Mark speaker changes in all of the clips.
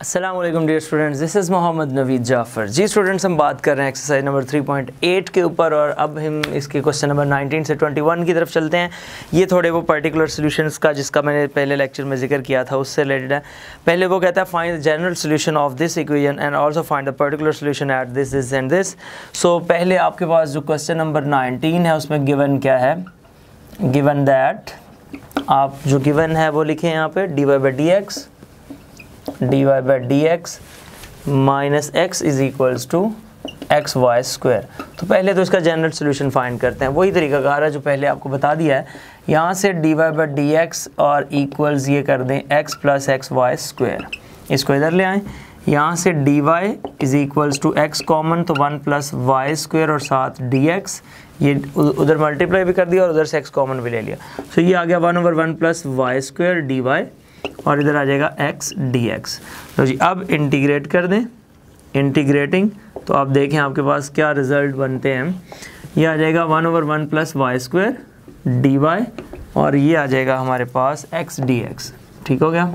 Speaker 1: Aslam dear students this is Mohammad Naveed Jafar ji students हम बात कर रहे हैं एक्सरसाइज नंबर 3.8 के ऊपर और अब हम इसके क्वेश्चन नंबर 19 से 21 की तरफ़ चलते हैं ये थोड़े वो पर्टिकुलर सॉल्यूशंस का जिसका मैंने पहले लेक्चर में ज़िक्र किया था उससे रिलेटेड है पहले वो कहता है find general solution of this equation and also find the particular solution at this this and this so पहले आपके पास जो क्वेश्चन नंबर नाइनटीन है उसमें गिवन क्या है गिवन दैट आप जो गिवन है वो लिखें यहाँ पर d y by d x d y by d x minus x is equals to x y square तो पहले तो इसका जनरल सोल्यूशन फाइंड करते हैं। वही तरीका कार है जो पहले आपको बता दिया है। यहाँ से d y by d x और इक्वल्स ये कर दें x plus x y square इसको इधर ले आएँ। यहाँ से d y is equals to x common तो वन प्लस वाई स्क्वायर और साथ डी एक्स ये उधर मल्टीप्लाई भी कर दिया और उधर से एक्स कॉमन भी ले लिया। सो so ये आ गया one over one plus y square d y और इधर आ जाएगा एक्स डी एक्स तो जी, अब इंटीग्रेट कर दें। इंटीग्रेटिंग तो आप देखें आपके पास क्या रिज़ल्ट बनते हैं। ये आ जाएगा one over one plus y square d y और ये आ जाएगा हमारे पास एक्स डी एक्स ठीक हो गया?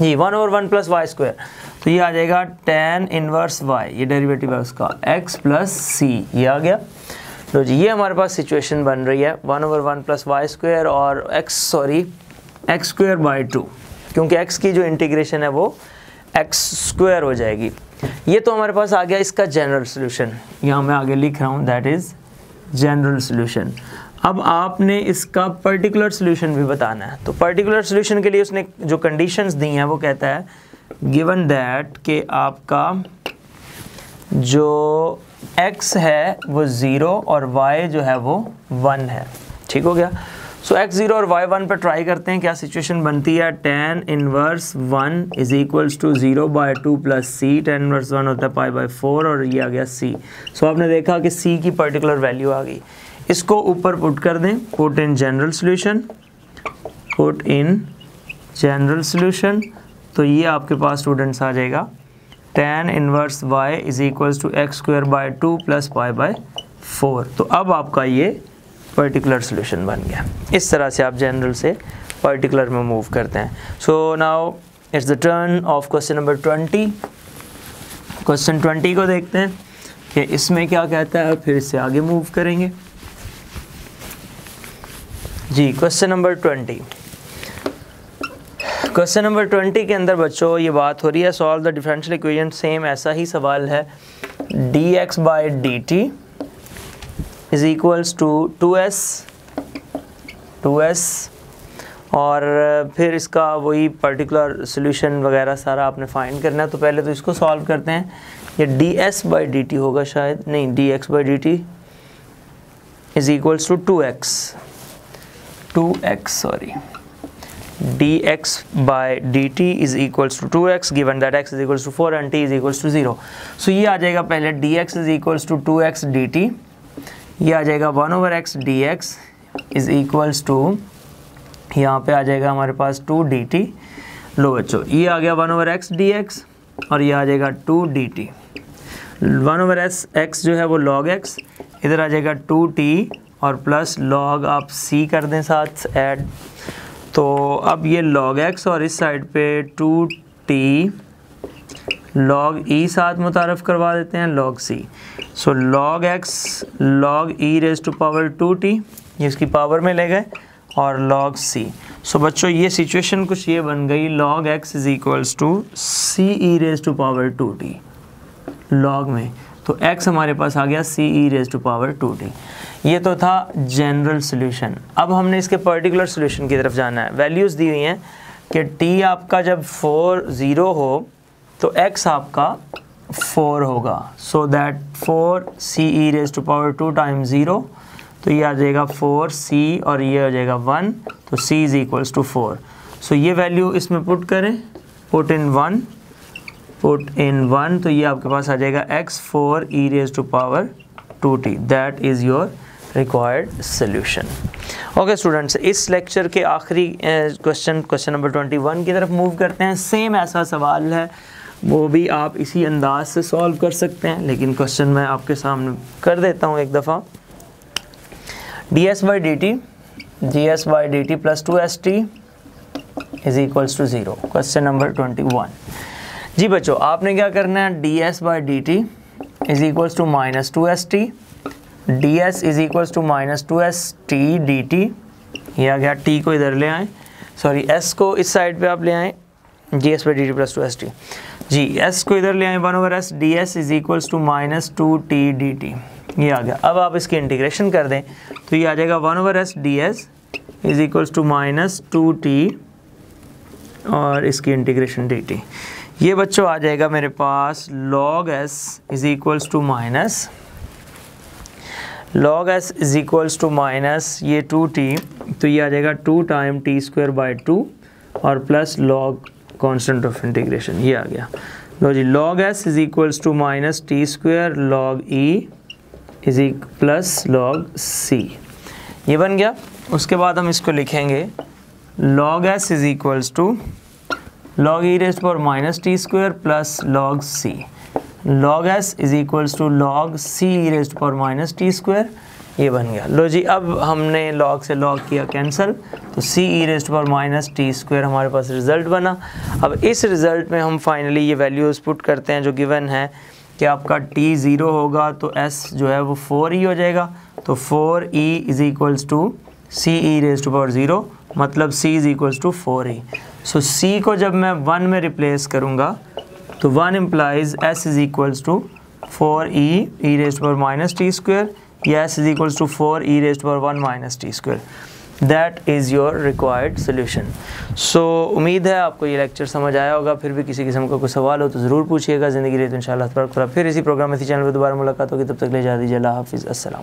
Speaker 1: जी one over one plus y square तो ये आ जाएगा टेन इनवर्स वाई ये डेरिवेटिव है उसका। एक्स प्लस सी ये आ गया। तो जी, ये हमारे पास सिचुएशन बन रही है। One over one plus y square और x sorry x square by two क्योंकि एक्स की जो इंटीग्रेशन है वो एक्स स्क्वायर हो जाएगी। ये तो हमारे पास आ गया इसका जनरल सोल्यूशन यहाँ मैं आगे लिख रहा हूँ दैट इज़ जनरल सोल्यूशन अब आपने इसका पर्टिकुलर सोल्यूशन भी बताना है। तो पर्टिकुलर सोल्यूशन के लिए उसने जो कंडीशंस दी हैं, वो कहता है गिवन दैट कि आपका जो x है वो ज़ीरो और y जो है वो वन है। ठीक हो गया? सो एक्स ज़ीरो और वाई वन पर ट्राई करते हैं क्या सिचुएशन बनती है? Tan inverse one is equals to zero by two plus c tan inverse one होता है पाई बाय फोर और ये आ गया सी सो so, आपने देखा कि सी की पर्टिकुलर वैल्यू आ गई। इसको ऊपर पुट कर दें। Put in general solution put in general solution तो ये आपके पास स्टूडेंट्स आ जाएगा। Tan inverse Y is equals to X square by two plus pi by four तो अब आपका ये पर्टिकुलर सोल्यूशन बन गया। इस तरह से आप जनरल से पर्टिकुलर में मूव करते हैं। So now it's the turn of question number twenty question twenty को देखते हैं कि इसमें क्या कहता है, फिर इससे आगे मूव करेंगे। जी question number twenty question number twenty के अंदर बच्चों, ये बात हो रही है solve the differential equation same ऐसा ही सवाल है D X by D T is equals to two S two S और फिर इसका वही पर्टिकुलर सोल्यूशन वगैरह सारा आपने फाइंड करना है। तो पहले तो इसको सॉल्व करते हैं। ये D S by D T होगा शायद। नहीं D X by D T is equals to two X two X sorry D X by D by dt is equals to 2x given that x is equals to 4 and t is equals to 0 so, ये आ जाएगा पहले dx is equals to 2x dt ये आ जाएगा 1 over x dx is equals to यहाँ पे आ जाएगा हमारे पास 2 dt लो बच्चों। ये आ गया one over X D X और ये आ जाएगा 2 dt 1 over s एक्स जो है वो लॉग एक्स इधर आ जाएगा टू टी और प्लस लॉग आप सी कर दें साथ ऐड तो अब ये लॉग एक्स और इस साइड पे 2t log e साथ मुतारफ़ करवा देते हैं c. So so, log x log e raise to power 2t ये इसकी पावर में ले गए और c. सो so, बच्चों ये सिचुएशन कुछ ये बन गई log x is equals to C E raise to power 2t log में. तो x हमारे पास आ गया C E raise to power 2t ये तो था जनरल सोल्यूशन अब हमने इसके पर्टिकुलर सोल्यूशन की तरफ़ जाना है. वैल्यूज़ दी हुई हैं कि t आपका जब फोर ज़ीरो हो तो x आपका फोर होगा। So that four C E raise to power two time zero तो ये आ जाएगा फोर सी और ये आ जाएगा वन तो c is equals to four so ये वैल्यू इसमें पुट करें put in one put in one तो ये आपके पास आ जाएगा x four E raise to power two T that is your required solution okay students इस लेक्चर के आखिरी question question number twenty one की तरफ़ मूव करते हैं। सेम ऐसा सवाल है। वो भी आप इसी अंदाज से सॉल्व कर सकते हैं, लेकिन क्वेश्चन मैं आपके सामने कर देता हूँ एक दफ़ा। D S by D T D S by D T plus two S T is equals to zero question number twenty one जी बच्चों, आपने क्या करना है? D S by D T is equals to minus two S T D S is equals to minus two S T D T ये आ गया T को इधर ले आए। सॉरी एस को इस साइड पे आप ले आए जी S by D T plus two S T G S को इधर ले आए one over S D S is equals to minus two T D T ये आ गया। अब आप इसकी इंटीग्रेशन कर दें तो ये आ जाएगा one over S D S is equals to minus two T और इसकी इंटीग्रेशन डी टी ये बच्चों आ जाएगा मेरे पास log s is equals to minus log s is equals to minus ये टू टी तो ये आ जाएगा two time T square by two और plus log constant of integration ये आ गया लो जी log S is equals to minus T square log E is इक् प्लस लॉग सी ये बन गया उसके बाद हम इसको लिखेंगे log S is equals to log E raise power minus T square plus log C log S is equals to log C raise power minus T square ये बन गया। लो जी, अब हमने log से log किया कैंसिल तो C E raise to minus T square हमारे पास रिज़ल्ट बना। अब इस रिज़ल्ट में हम फाइनली ये वैल्यूज़ पुट करते हैं जो गिवन है, कि आपका t ज़ीरो होगा तो s जो है वो फोर ई e हो जाएगा। तो four E is equals to C E raise to power zero मतलब c is equals to four E so C को जब मैं वन में रिप्लेस करूँगा तो one implies S is equals to four E E raise power minus T square S is equals to four E raise power one minus T square that is your required solution so उम्मीद है आपको ये lecture समझ आया होगा। फिर भी किसी किस्म का कोई सवाल हो तो ज़रूर पूछिएगा। ज़िंदगी रही तो इन शाला फिर इसी प्रोग्राम इसी चैनल पर दोबारा मुलाकात होगी। तब तक ले जा दीजिए। अल्लाह हाफिज़। असल